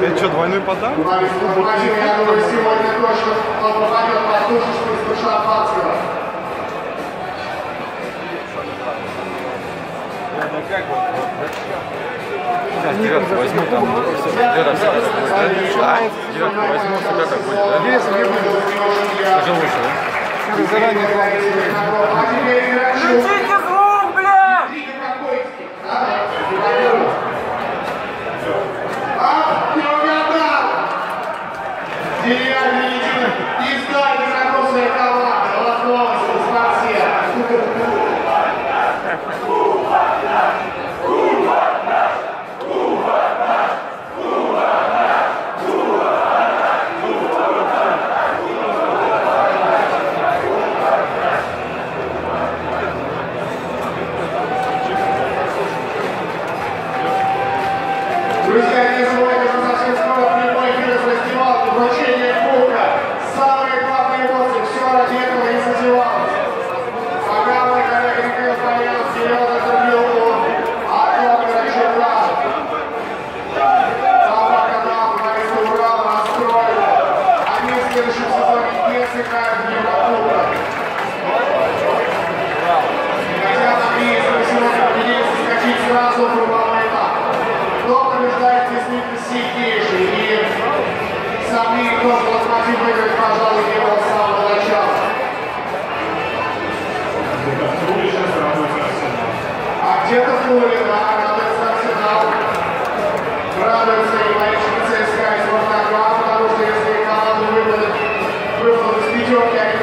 Это что, двойной подарок? Девятку возьму, там Девятку возьму, всегда так будет, да? Если не будет. Даже? Заранее. Ну, Listo, estamos cerrados.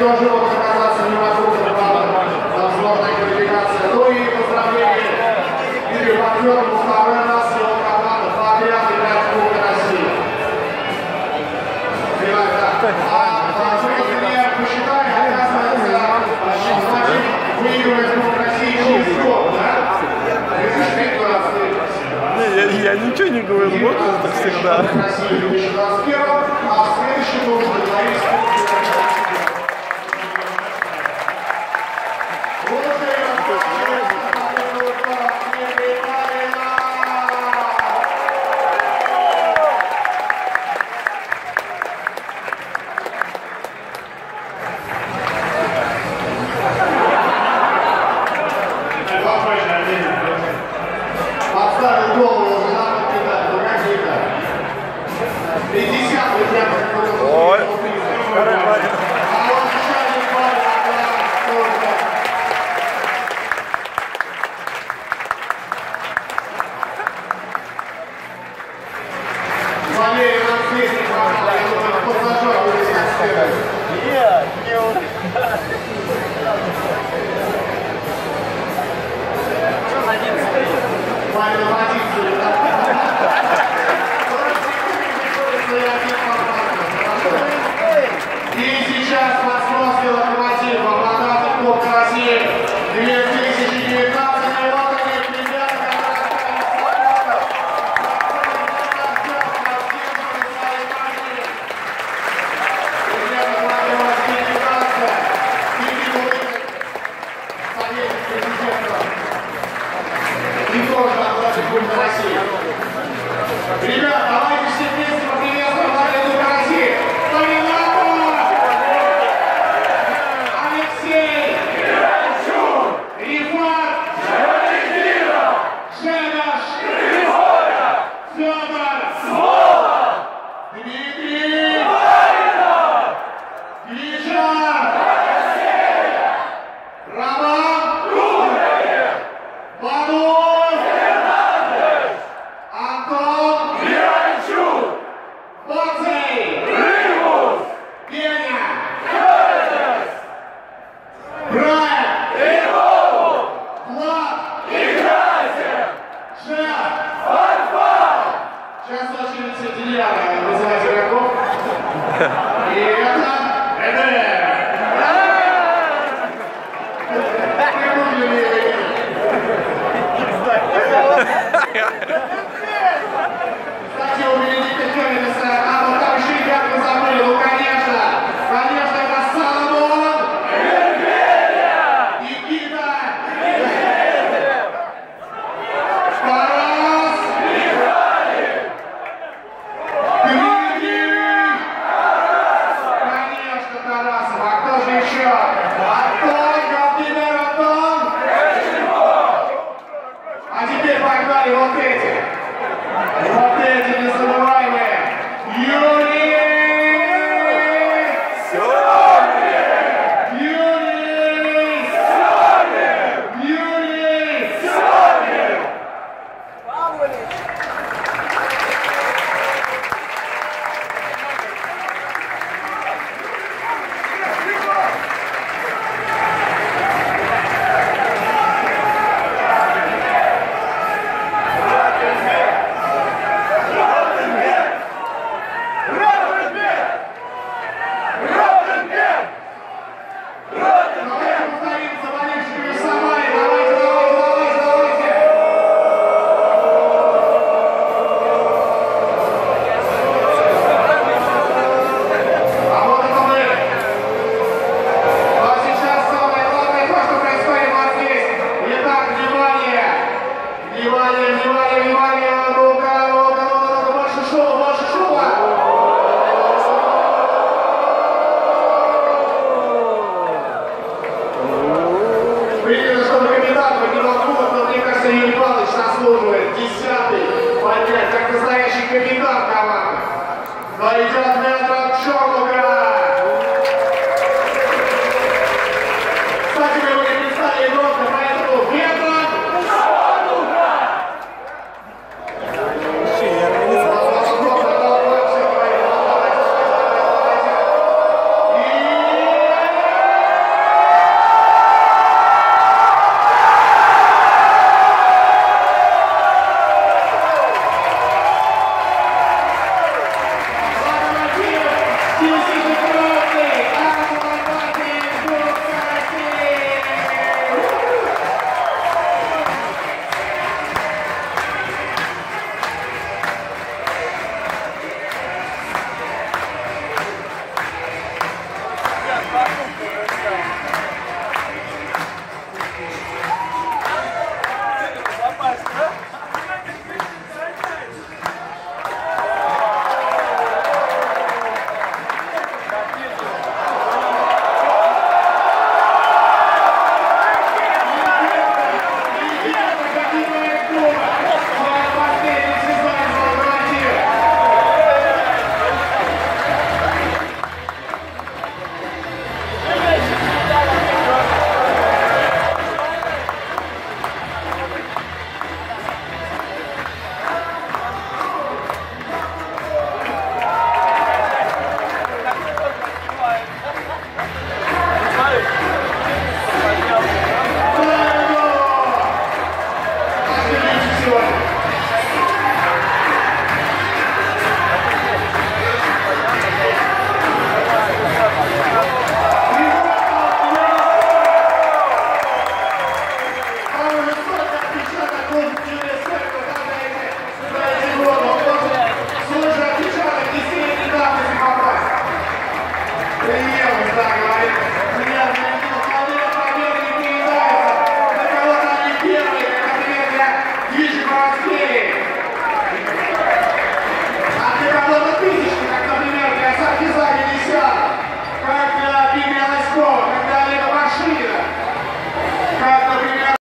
тоже вот оказаться не могу, забрала сложная квалификация. Ну и поздравление Игорю Партнеру, ну, второй раз его команда подряд играет в Кубок России. А последние посчитали, оказывается, значит, выигрывает Кубок России через год, да? Я, я ничего не говорю, вот он всегда. cuatro everybody hold attention. Hold attention, the right way.